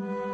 Mm-hmm.